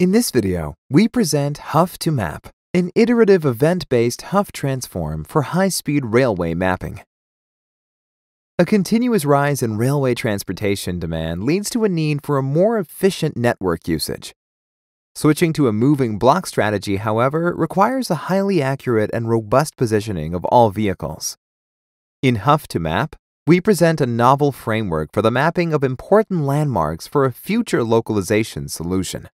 In this video, we present Hough2Map, an iterative event-based Hough transform for high-speed railway mapping. A continuous rise in railway transportation demand leads to a need for a more efficient network usage. Switching to a moving block strategy, however, requires a highly accurate and robust positioning of all vehicles. In Hough2Map, we present a novel framework for the mapping of important landmarks for a future localization solution.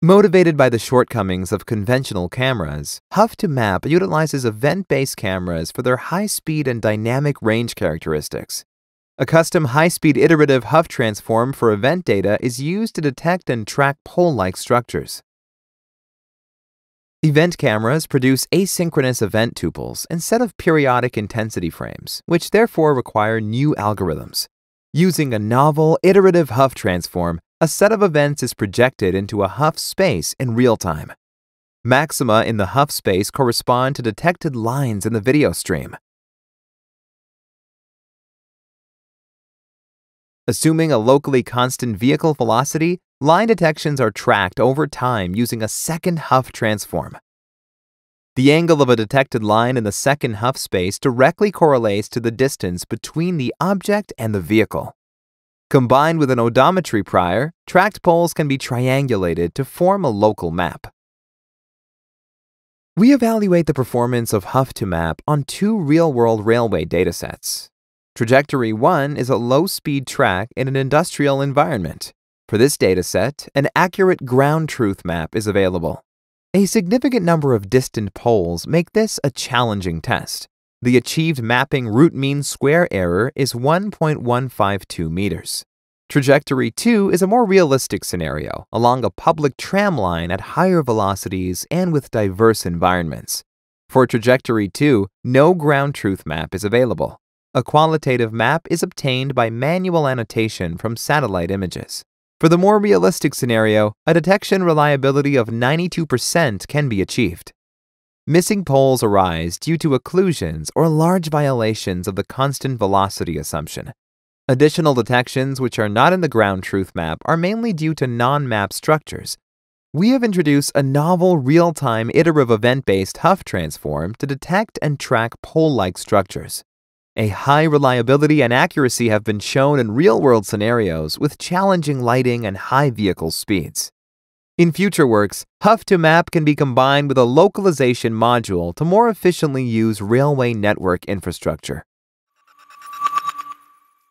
Motivated by the shortcomings of conventional cameras, Hough2Map utilizes event-based cameras for their high-speed and dynamic range characteristics. A custom high-speed iterative Hough transform for event data is used to detect and track pole-like structures. Event cameras produce asynchronous event tuples instead of periodic intensity frames, which therefore require new algorithms. Using a novel, iterative Hough transform, a set of events is projected into a Hough space in real time. Maxima in the Hough space correspond to detected lines in the video stream. Assuming a locally constant vehicle velocity, line detections are tracked over time using a second Hough transform. The angle of a detected line in the second Hough space directly correlates to the distance between the object and the vehicle. Combined with an odometry prior, tracked poles can be triangulated to form a local map. We evaluate the performance of Hough2Map on two real-world railway datasets. Trajectory 1 is a low-speed track in an industrial environment. For this dataset, an accurate ground truth map is available. A significant number of distant poles make this a challenging test. The achieved mapping root mean square error is 1.152 meters. Trajectory 2 is a more realistic scenario along a public tram line at higher velocities and with diverse environments. For Trajectory 2, no ground truth map is available. A qualitative map is obtained by manual annotation from satellite images. For the more realistic scenario, a detection reliability of 92% can be achieved. Missing poles arise due to occlusions or large violations of the constant velocity assumption. Additional detections which are not in the ground truth map are mainly due to non-map structures. We have introduced a novel real-time iterative event-based Hough transform to detect and track pole-like structures. A high reliability and accuracy have been shown in real-world scenarios with challenging lighting and high vehicle speeds. In future works, Hough2Map can be combined with a localization module to more efficiently use railway network infrastructure.